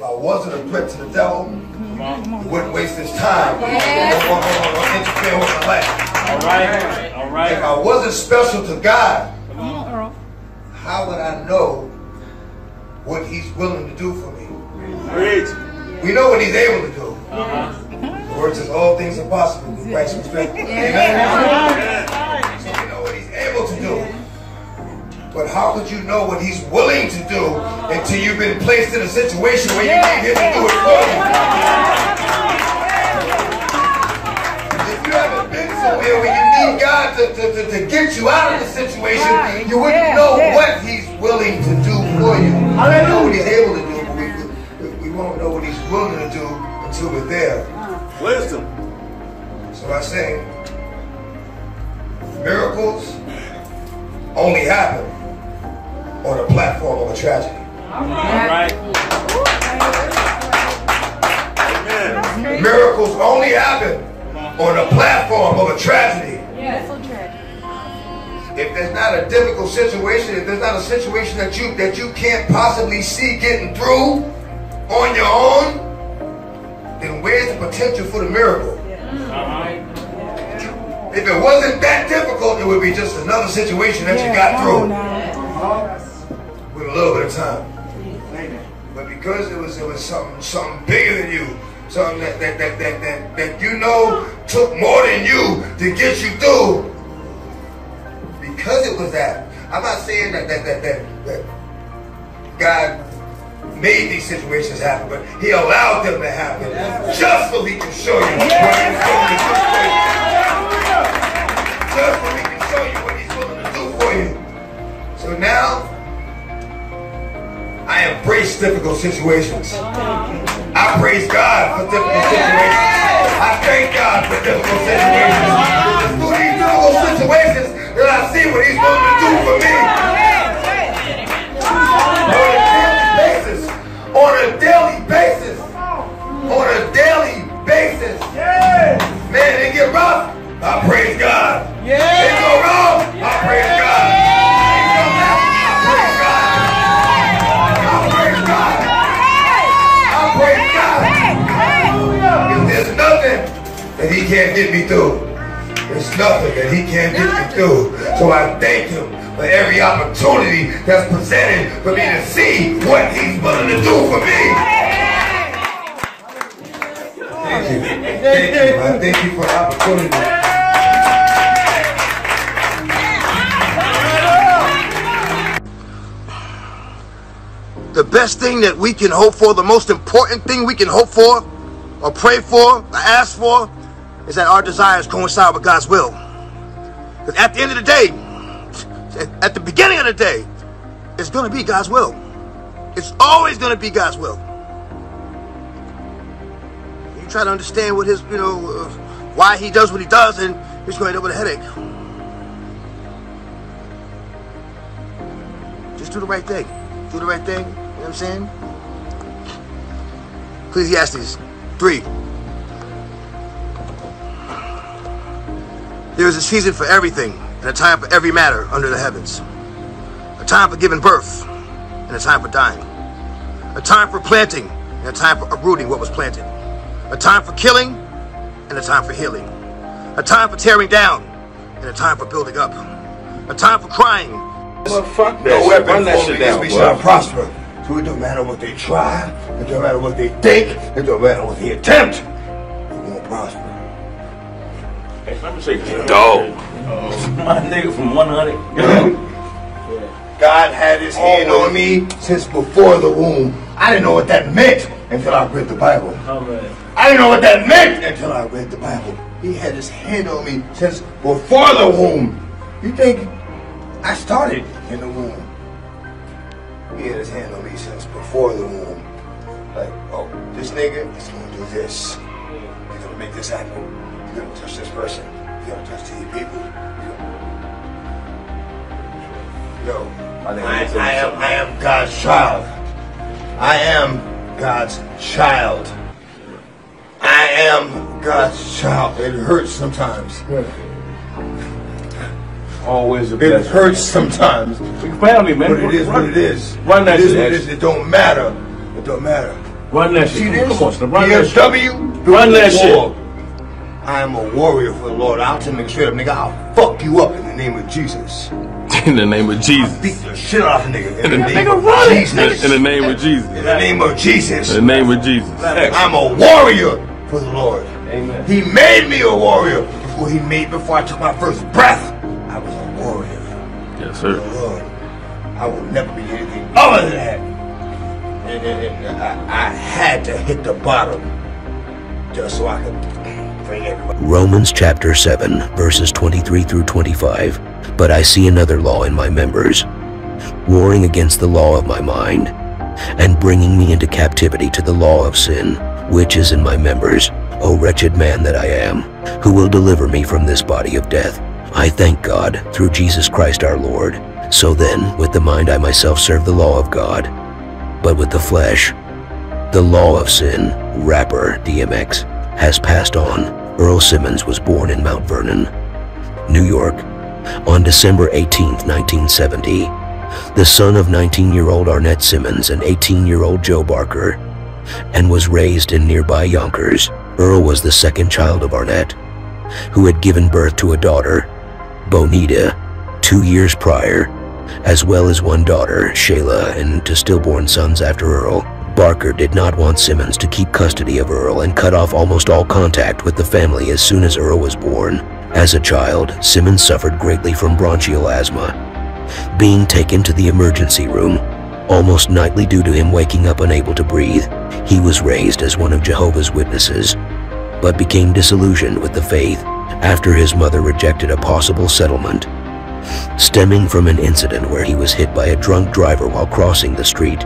If I wasn't a threat to the devil, he wouldn't waste his time. Don't interfere with my life. All right. All If. I wasn't special to God, Come on, Earl. how would I know what he's willing to do for me? We know what he's able to do. Uh-huh. The word says all things are possible through Christ who strengthens us. Amen. But how could you know what he's willing to do until you've been placed in a situation where you need him to do it for you? If you haven't been somewhere where you need God to, to, to, to get you out of the situation, you wouldn't know what he's willing to do for you. We know what he's able to do, but we, we, we won't know what he's willing to do until we're there. Wisdom. So I say, miracles only happen on a platform of a tragedy. All right. Amen. Miracles only happen on a platform of a tragedy. Yes. If there's not a difficult situation, if there's not a situation that you that you can't possibly see getting through on your own, then where's the potential for the miracle? Uh-huh. If it wasn't that difficult, it would be just another situation that you got through. A little bit of time. But because it was it was something something bigger than you, something that that that that that, that you know took more than you to get you through. Because it was that. I'm not saying that that that that, that God made these situations happen, but He allowed them to happen just so He can show you what He's willing to do for you. Just so He can show you what He's willing to do for you. So now I embrace difficult situations. I praise God for difficult situations. I thank God for difficult situations. It's through these difficult situations that I see what He's willing to do for me. On a daily basis. On a daily basis. On a daily basis. Man, it get rough. I praise God. It go wrong. I praise that he can't get me through, there's nothing that he can't get me through. So I thank him for every opportunity that's presented for me to see what he's willing to do for me. Thank you. Thank you. I thank you for the opportunity. The best thing that we can hope for, the most important thing we can hope for, or pray for, or ask for, is that our desires coincide with God's will. Because at the end of the day, at the beginning of the day, it's going to be God's will. It's always going to be God's will. You try to understand what his, you know, uh, why he does what he does, and he's going to end up with a headache. Just do the right thing. Do the right thing. You know what I'm saying? Ecclesiastes 3. There is a season for everything, and a time for every matter under the heavens. A time for giving birth, and a time for dying. A time for planting, and a time for uprooting what was planted. A time for killing, and a time for healing. A time for tearing down, and a time for building up. A time for crying. Well, fuck that No shit. weapon Run that shit down, me bro. shall prosper. So it don't matter what they try, it don't matter what they think, it don't matter what they attempt. It won't prosper. Dog. My nigga from 100. God had his hand on me since before the womb. I didn't know what that meant until I read the Bible. I didn't know what that meant until I read the Bible. He had his hand on me since before the womb. You think I started in the womb? He had his hand on me since before the womb. Like, oh, this nigga is gonna do this. He's gonna make this happen. He's gonna touch this person. He's gonna touch these people. He's gonna- Yo, My I, let me tell you I am. I am God's child. I am God's child. I am God's child. It hurts sometimes. Always a It hurts sometimes. You can play man. But it is what it is. Run that it is shit, what it It don't matter. It don't matter. Run that See shit. this? Come on, son. Run that shit. Run that war. I am a warrior for the Lord. I'll tell nigga straight up, nigga, I'll fuck you up in the name of Jesus. In the name of Jesus. I'll Beat the shit out of nigga. In the name Nigga, of. Jesus. In the name of Jesus. In the name of Jesus. In the name of Jesus. I'm a warrior for the Lord. Amen. He made me a warrior before he made before I took my first breath. I was a warrior. Yes, for sir. the Lord. I will never be anything other than that. And, and, and I, I had to hit the bottom just so I could bring everybody. Romans chapter 7, verses 23 through 25. But I see another law in my members, warring against the law of my mind, and bringing me into captivity to the law of sin, which is in my members. O wretched man that I am, who will deliver me from this body of death? I thank God through Jesus Christ our Lord. So then, with the mind I myself serve the law of God, but with the flesh, the law of sin, rapper DMX, has passed on. Earl Simmons was born in Mount Vernon, New York, on December 18, 1970, the son of 19-year-old Arnett Simmons and 18-year-old Joe Barker, and was raised in nearby Yonkers. Earl was the second child of Arnett, who had given birth to a daughter, Bonita, two years prior, as well as one daughter, Shayla, and two stillborn sons after Earl. Barker did not want Simmons to keep custody of Earl and cut off almost all contact with the family as soon as Earl was born. As a child, Simmons suffered greatly from bronchial asthma, being taken to the emergency room almost nightly due to him waking up unable to breathe. He was raised as one of Jehovah's Witnesses, but became disillusioned with the faith after his mother rejected a possible settlement stemming from an incident where he was hit by a drunk driver while crossing the street,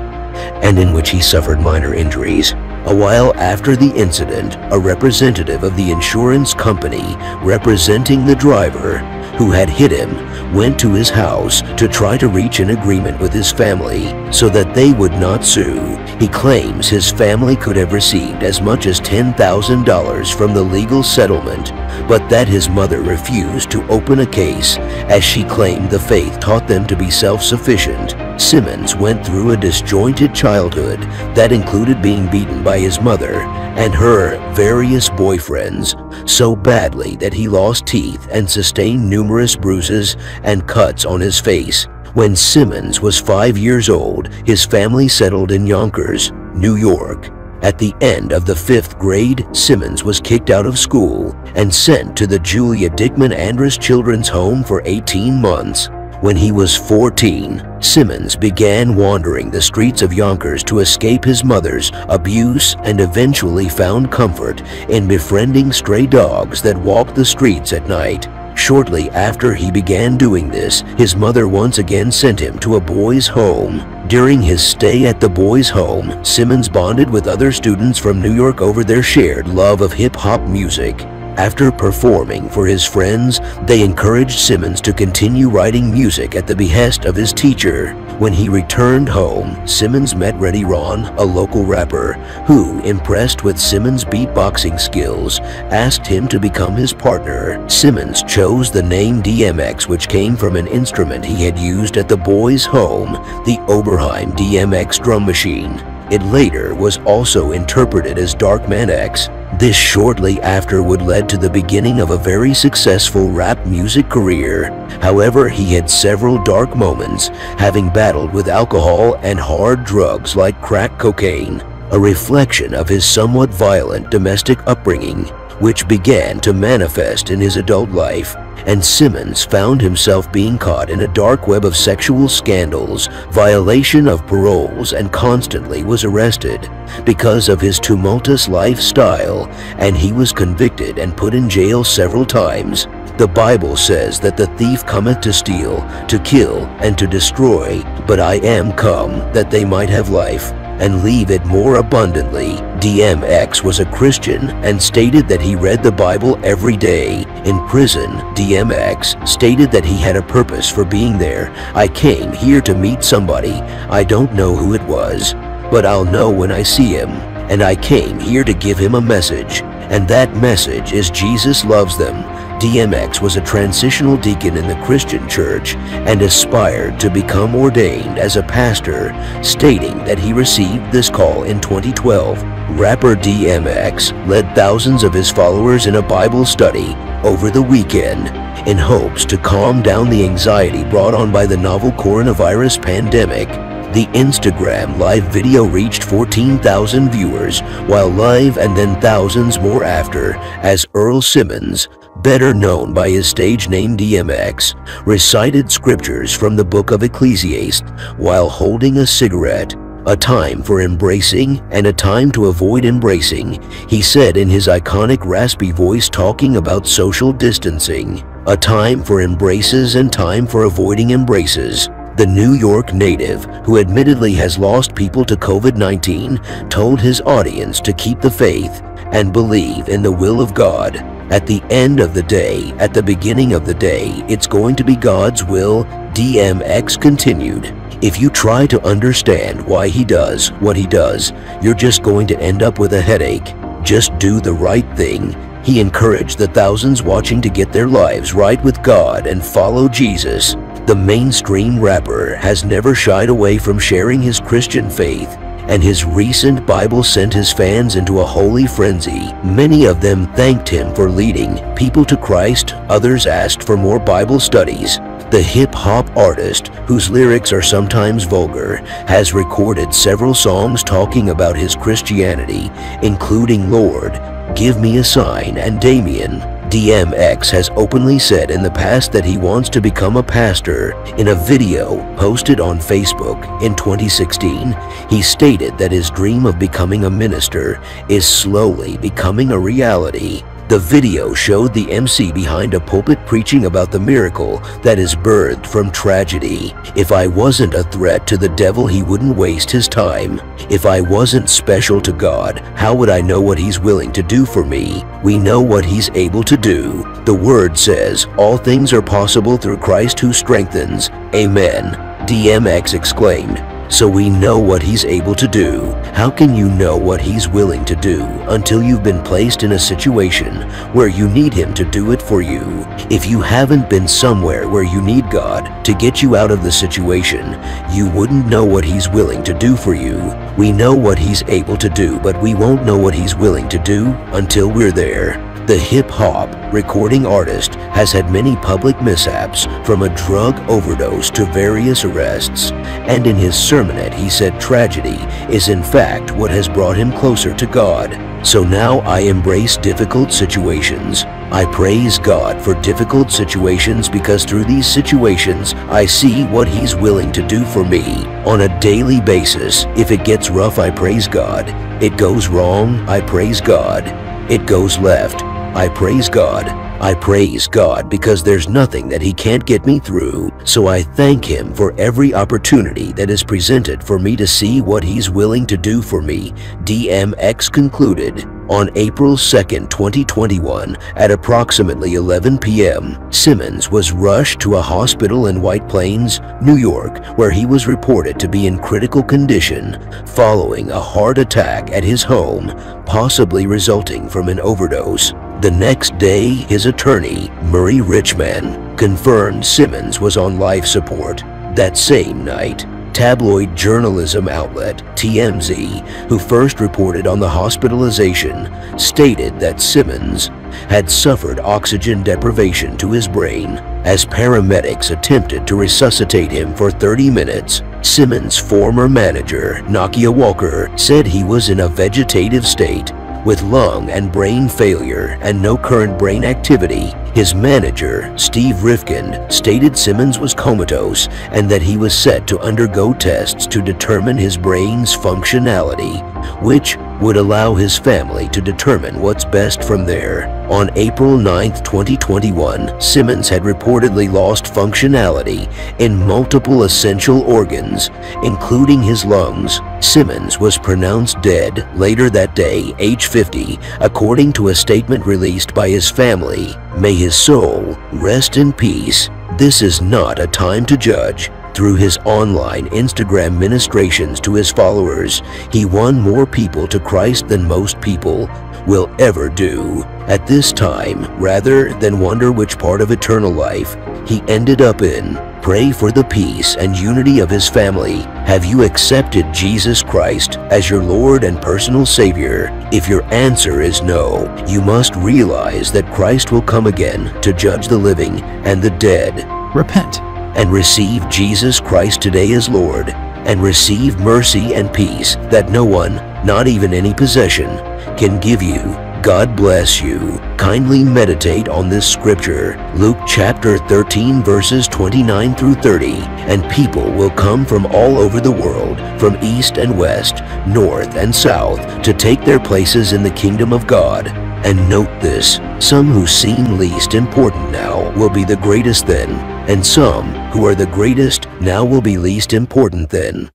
and in which he suffered minor injuries. A while after the incident, a representative of the insurance company representing the driver who had hit him went to his house to try to reach an agreement with his family so that they would not sue. He claims his family could have received as much as $10,000 from the legal settlement, but that his mother refused to open a case as she claimed the faith taught them to be self-sufficient. Simmons went through a disjointed childhood that included being beaten by his mother and her various boyfriends so badly that he lost teeth and sustained numerous bruises and cuts on his face. When Simmons was five years old, his family settled in Yonkers, New York. At the end of the fifth grade, Simmons was kicked out of school and sent to the Julia Dyckman Andrus Children's Home for 18 months. When he was 14, Simmons began wandering the streets of Yonkers to escape his mother's abuse and eventually found comfort in befriending stray dogs that walked the streets at night. Shortly after he began doing this, his mother once again sent him to a boys' home. During his stay at the boys' home, Simmons bonded with other students from New York over their shared love of hip-hop music. After performing for his friends, they encouraged Simmons to continue writing music at the behest of his teacher. When he returned home, Simmons met Ready Ron, a local rapper, who, impressed with Simmons' beatboxing skills, asked him to become his partner. Simmons chose the name DMX, which came from an instrument he had used at the boys' home, the Oberheim DMX drum machine. It later was also interpreted as Darkman X. This shortly after would led to the beginning of a very successful rap music career. However, he had several dark moments, having battled with alcohol and hard drugs like crack cocaine, a reflection of his somewhat violent domestic upbringing, which began to manifest in his adult life and Simmons found himself being caught in a dark web of sexual scandals, violation of paroles, and constantly was arrested because of his tumultuous lifestyle, and he was convicted and put in jail several times. The Bible says that the thief cometh to steal, to kill, and to destroy, but I am come that they might have life and leave it more abundantly. DMX was a Christian and stated that he read the Bible every day. In prison, DMX stated that he had a purpose for being there. I came here to meet somebody. I don't know who it was, but I'll know when I see him. And I came here to give him a message. And that message is Jesus loves them. DMX was a transitional deacon in the Christian church and aspired to become ordained as a pastor, stating that he received this call in 2012. Rapper DMX led thousands of his followers in a Bible study over the weekend in hopes to calm down the anxiety brought on by the novel coronavirus pandemic. The Instagram live video reached 14,000 viewers, while live and then thousands more after, as Earl Simmons, better known by his stage name DMX, recited scriptures from the book of Ecclesiastes while holding a cigarette. A time for embracing and a time to avoid embracing, he said in his iconic raspy voice talking about social distancing. A time for embraces and time for avoiding embraces. The New York native, who admittedly has lost people to COVID-19, told his audience to keep the faith and believe in the will of God. At the end of the day, at the beginning of the day, it's going to be God's will, DMX continued. If you try to understand why he does what he does, you're just going to end up with a headache. Just do the right thing. He encouraged the thousands watching to get their lives right with God and follow Jesus. The mainstream rapper has never shied away from sharing his Christian faith, and his recent Bible sent his fans into a holy frenzy. Many of them thanked him for leading people to Christ, others asked for more Bible studies. The hip-hop artist, whose lyrics are sometimes vulgar, has recorded several songs talking about his Christianity, including Lord, Give Me a Sign, and Damien. DMX has openly said in the past that he wants to become a pastor. In a video posted on Facebook in 2016, he stated that his dream of becoming a minister is slowly becoming a reality. The video showed the MC behind a pulpit preaching about the miracle that is birthed from tragedy. If I wasn't a threat to the devil, he wouldn't waste his time. If I wasn't special to God, how would I know what he's willing to do for me? We know what he's able to do. The word says, all things are possible through Christ who strengthens. Amen. DMX exclaimed. So we know what he's able to do. How can you know what he's willing to do until you've been placed in a situation where you need him to do it for you? If you haven't been somewhere where you need God to get you out of the situation, you wouldn't know what he's willing to do for you. We know what he's able to do, but we won't know what he's willing to do until we're there. The hip-hop recording artist has had many public mishaps from a drug overdose to various arrests, and in his sermonette he said tragedy is in fact what has brought him closer to God. So now I embrace difficult situations. I praise God for difficult situations because through these situations I see what He's willing to do for me on a daily basis. If it gets rough, I praise God. It goes wrong, I praise God. It goes left, I praise God. I praise God because there's nothing that He can't get me through, so I thank Him for every opportunity that is presented for me to see what He's willing to do for me, DMX concluded. On April 2, 2021, at approximately 11 p.m., Simmons was rushed to a hospital in White Plains, New York, where he was reported to be in critical condition following a heart attack at his home, possibly resulting from an overdose. The next day, his attorney, Murray Richman, confirmed Simmons was on life support. That same night, tabloid journalism outlet TMZ, who first reported on the hospitalization, stated that Simmons had suffered oxygen deprivation to his brain. As paramedics attempted to resuscitate him for 30 minutes, Simmons' former manager, Nakia Walker, said he was in a vegetative state with lung and brain failure and no current brain activity, his manager, Steve Rifkind, stated Simmons was comatose and that he was set to undergo tests to determine his brain's functionality, which would allow his family to determine what's best from there. On April 9, 2021, Simmons had reportedly lost functionality in multiple essential organs, including his lungs. Simmons was pronounced dead later that day, age 50, according to a statement released by his family. May his soul rest in peace. This is not a time to judge. Through his online Instagram ministrations to his followers, he won more people to Christ than most people will ever do. At this time, rather than wonder which part of eternal life he ended up in, pray for the peace and unity of his family. Have you accepted Jesus Christ as your Lord and personal Savior? If your answer is no, you must realize that Christ will come again to judge the living and the dead. Repent. And receive Jesus Christ today as Lord, and receive mercy and peace that no one, not even any possession, can give you. God bless you. Kindly meditate on this scripture, Luke chapter 13 verses 29 through 30, and people will come from all over the world, from east and west, north and south, to take their places in the kingdom of God. And note this, some who seem least important now will be the greatest then, and some who are the greatest now will be least important then.